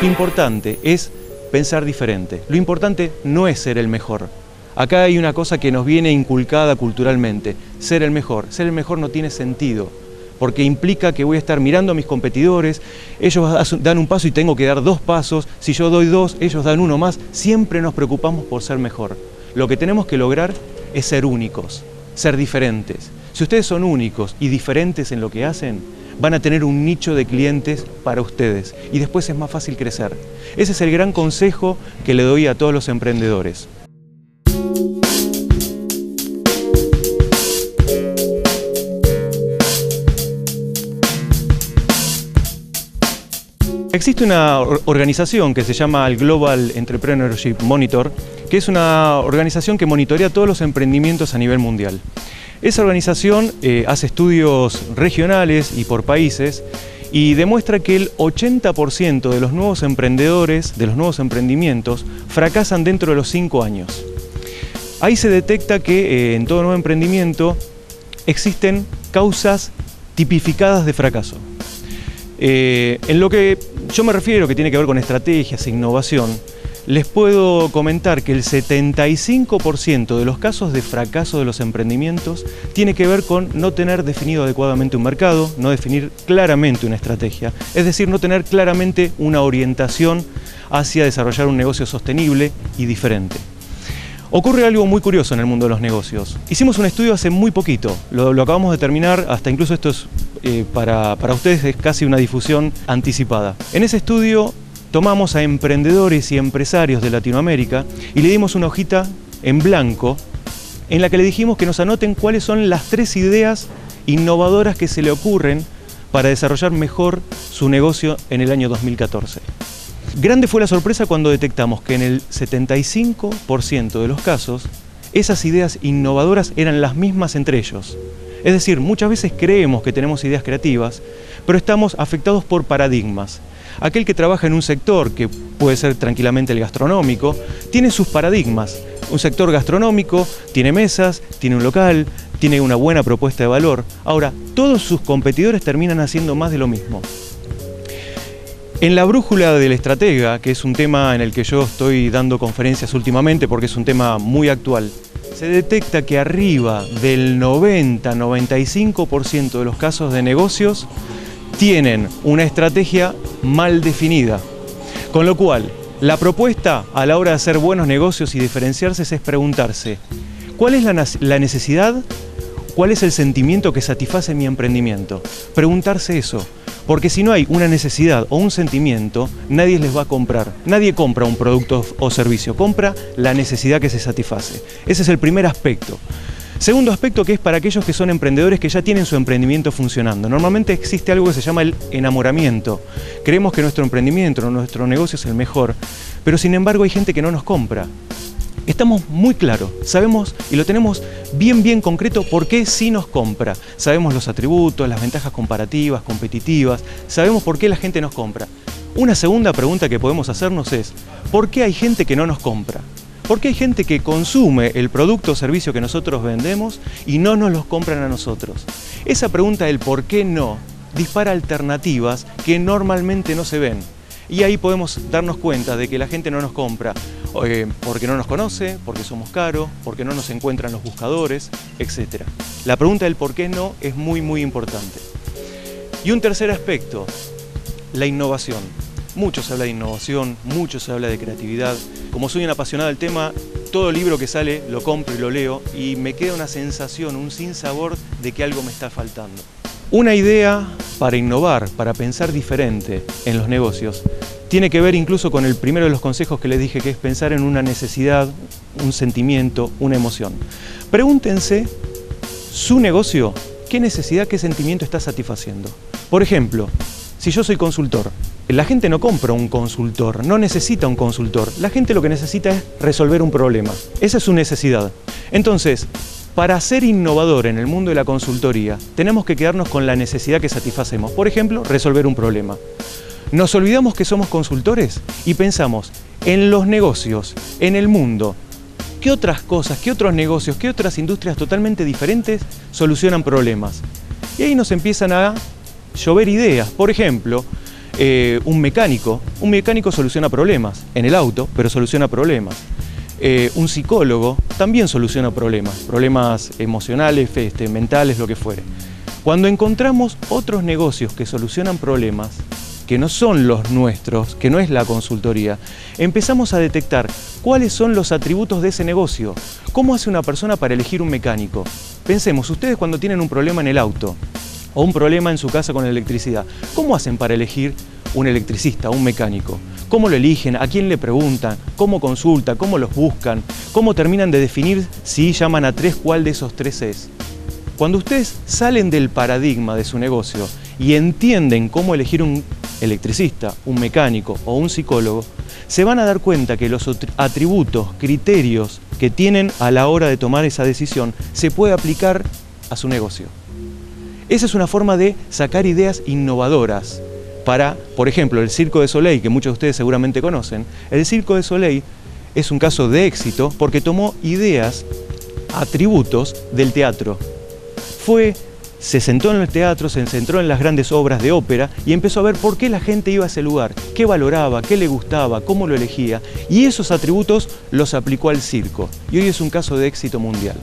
Lo importante es pensar diferente. Lo importante no es ser el mejor. Acá hay una cosa que nos viene inculcada culturalmente. Ser el mejor. Ser el mejor no tiene sentido porque implica que voy a estar mirando a mis competidores, ellos dan un paso y tengo que dar dos pasos, si yo doy dos, ellos dan uno más, siempre nos preocupamos por ser mejor. Lo que tenemos que lograr es ser únicos, ser diferentes. Si ustedes son únicos y diferentes en lo que hacen, van a tener un nicho de clientes para ustedes y después es más fácil crecer. Ese es el gran consejo que le doy a todos los emprendedores. Existe una organización que se llama el Global Entrepreneurship Monitor, que es una organización que monitorea todos los emprendimientos a nivel mundial. Esa organización eh, hace estudios regionales y por países y demuestra que el 80% de los nuevos emprendedores, de los nuevos emprendimientos, fracasan dentro de los 5 años. Ahí se detecta que eh, en todo nuevo emprendimiento existen causas tipificadas de fracaso. Eh, en lo que yo me refiero que tiene que ver con estrategias e innovación, les puedo comentar que el 75% de los casos de fracaso de los emprendimientos tiene que ver con no tener definido adecuadamente un mercado, no definir claramente una estrategia, es decir, no tener claramente una orientación hacia desarrollar un negocio sostenible y diferente. Ocurre algo muy curioso en el mundo de los negocios. Hicimos un estudio hace muy poquito, lo, acabamos de terminar, hasta incluso esto es eh, para, para ustedes es casi una difusión anticipada. En ese estudio tomamos a emprendedores y empresarios de Latinoamérica y le dimos una hojita en blanco en la que le dijimos que nos anoten cuáles son las tres ideas innovadoras que se le ocurren para desarrollar mejor su negocio en el año 2014. Grande fue la sorpresa cuando detectamos que en el 75% de los casos esas ideas innovadoras eran las mismas entre ellos. Es decir, muchas veces creemos que tenemos ideas creativas, pero estamos afectados por paradigmas. Aquel que trabaja en un sector, que puede ser tranquilamente el gastronómico, tiene sus paradigmas. Un sector gastronómico tiene mesas, tiene un local, tiene una buena propuesta de valor. Ahora, todos sus competidores terminan haciendo más de lo mismo. En la brújula del estratega, que es un tema en el que yo estoy dando conferencias últimamente porque es un tema muy actual, se detecta que arriba del 90-95% de los casos de negocios tienen una estrategia mal definida. Con lo cual, la propuesta a la hora de hacer buenos negocios y diferenciarse es preguntarse, ¿cuál es la necesidad? ¿Cuál es el sentimiento que satisface mi emprendimiento? Preguntarse eso. Porque si no hay una necesidad o un sentimiento, nadie les va a comprar. Nadie compra un producto o servicio, compra la necesidad que se satisface. Ese es el primer aspecto. Segundo aspecto que es para aquellos que son emprendedores que ya tienen su emprendimiento funcionando. Normalmente existe algo que se llama el enamoramiento. Creemos que nuestro emprendimiento, nuestro negocio es el mejor, pero sin embargo hay gente que no nos compra estamos muy claros, sabemos y lo tenemos bien, bien concreto por qué sí nos compra. Sabemos los atributos, las ventajas comparativas, competitivas, sabemos por qué la gente nos compra. Una segunda pregunta que podemos hacernos es, ¿por qué hay gente que no nos compra? ¿Por qué hay gente que consume el producto o servicio que nosotros vendemos y no nos los compran a nosotros? Esa pregunta del por qué no dispara alternativas que normalmente no se ven. Y ahí podemos darnos cuenta de que la gente no nos compra eh, porque no nos conoce, porque somos caros, porque no nos encuentran los buscadores, etc. La pregunta del por qué no es muy muy importante. Y un tercer aspecto, la innovación. Mucho se habla de innovación, mucho se habla de creatividad. Como soy un apasionado del tema, todo libro que sale lo compro y lo leo y me queda una sensación, un sinsabor de que algo me está faltando. Una idea para innovar, para pensar diferente en los negocios, tiene que ver incluso con el primero de los consejos que les dije, que es pensar en una necesidad, un sentimiento, una emoción. Pregúntense su negocio, qué necesidad, qué sentimiento está satisfaciendo. Por ejemplo, si yo soy consultor, la gente no compra un consultor, no necesita un consultor. La gente lo que necesita es resolver un problema. Esa es su necesidad. Entonces, para ser innovador en el mundo de la consultoría, tenemos que quedarnos con la necesidad que satisfacemos. Por ejemplo, resolver un problema. Nos olvidamos que somos consultores y pensamos en los negocios, en el mundo. ¿Qué otras cosas, qué otros negocios, qué otras industrias totalmente diferentes solucionan problemas? Y ahí nos empiezan a llover ideas. Por ejemplo, Eh, un mecánico, un mecánico soluciona problemas en el auto, pero soluciona problemas. Eh, un psicólogo también soluciona problemas, problemas emocionales, este, mentales, lo que fuere. Cuando encontramos otros negocios que solucionan problemas, que no son los nuestros, que no es la consultoría, empezamos a detectar cuáles son los atributos de ese negocio. ¿Cómo hace una persona para elegir un mecánico? Pensemos, ustedes cuando tienen un problema en el auto o un problema en su casa con la electricidad, ¿cómo hacen para elegir un electricista, un mecánico? ¿Cómo lo eligen? ¿A quién le preguntan? ¿Cómo consultan? ¿Cómo los buscan? ¿Cómo terminan de definir si llaman a tres cuál de esos tres es? Cuando ustedes salen del paradigma de su negocio y entienden cómo elegir un electricista, un mecánico o un psicólogo, se van a dar cuenta que los atributos, criterios que tienen a la hora de tomar esa decisión se puede aplicar a su negocio. Esa es una forma de sacar ideas innovadoras para, por ejemplo, el Circo de Soleil, que muchos de ustedes seguramente conocen. El Circo de Soleil es un caso de éxito porque tomó ideas, atributos del teatro fue, se sentó en el teatro, se centró en las grandes obras de ópera y empezó a ver por qué la gente iba a ese lugar, qué valoraba, qué le gustaba, cómo lo elegía, y esos atributos los aplicó al circo. Y hoy es un caso de éxito mundial.